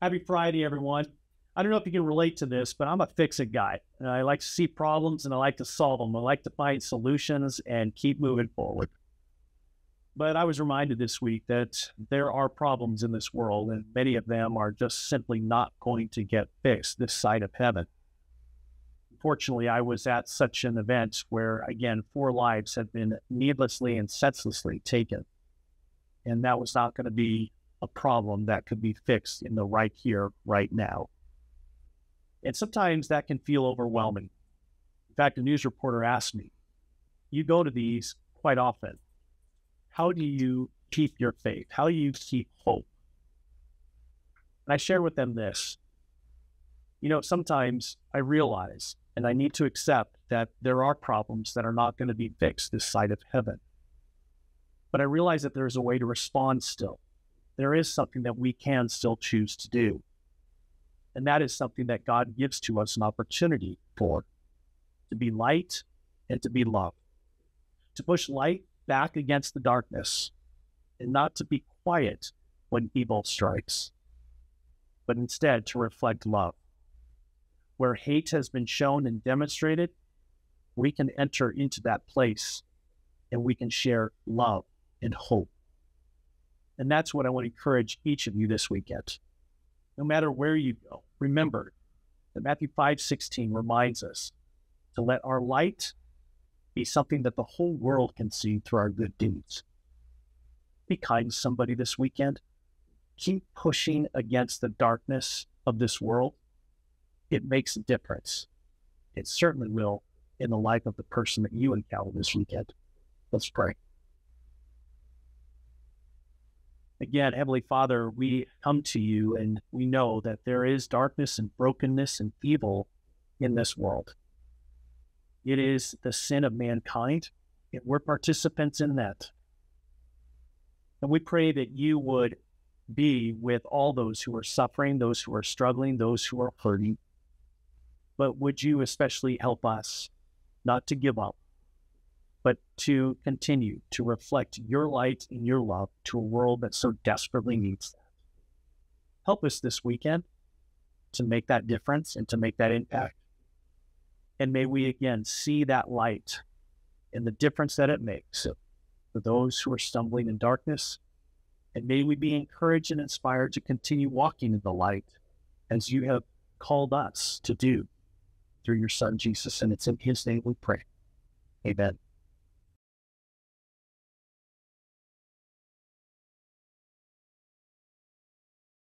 Happy Friday, everyone. I don't know if you can relate to this, but I'm a fix it guy. I like to see problems and I like to solve them. I like to find solutions and keep moving forward. But I was reminded this week that there are problems in this world, and many of them are just simply not going to get fixed this side of heaven. Fortunately, I was at such an event where, again, four lives had been needlessly and senselessly taken. And that was not going to be a problem that could be fixed in the right here, right now. And sometimes that can feel overwhelming. In fact, a news reporter asked me, You go to these quite often. How do you keep your faith? How do you keep hope? And I share with them this. You know, sometimes I realize and I need to accept that there are problems that are not going to be fixed this side of heaven. But I realize that there's a way to respond still there is something that we can still choose to do. And that is something that God gives to us an opportunity for to be light and to be love, to push light back against the darkness and not to be quiet when evil strikes, but instead to reflect love. Where hate has been shown and demonstrated, we can enter into that place and we can share love and hope and that's what I want to encourage each of you this weekend. No matter where you go, remember that Matthew 5 16 reminds us to let our light be something that the whole world can see through our good deeds. Be kind to somebody this weekend. Keep pushing against the darkness of this world. It makes a difference. It certainly will in the life of the person that you encounter this weekend. Let's pray. Again, Heavenly Father, we come to you and we know that there is darkness and brokenness and evil in this world. It is the sin of mankind, and we're participants in that. And we pray that you would be with all those who are suffering, those who are struggling, those who are hurting. But would you especially help us not to give up, but to continue to reflect your light and your love to a world that so desperately needs that. Help us this weekend to make that difference and to make that impact. And may we again see that light and the difference that it makes for those who are stumbling in darkness. And may we be encouraged and inspired to continue walking in the light as you have called us to do through your Son, Jesus. And it's in his name we pray. Amen.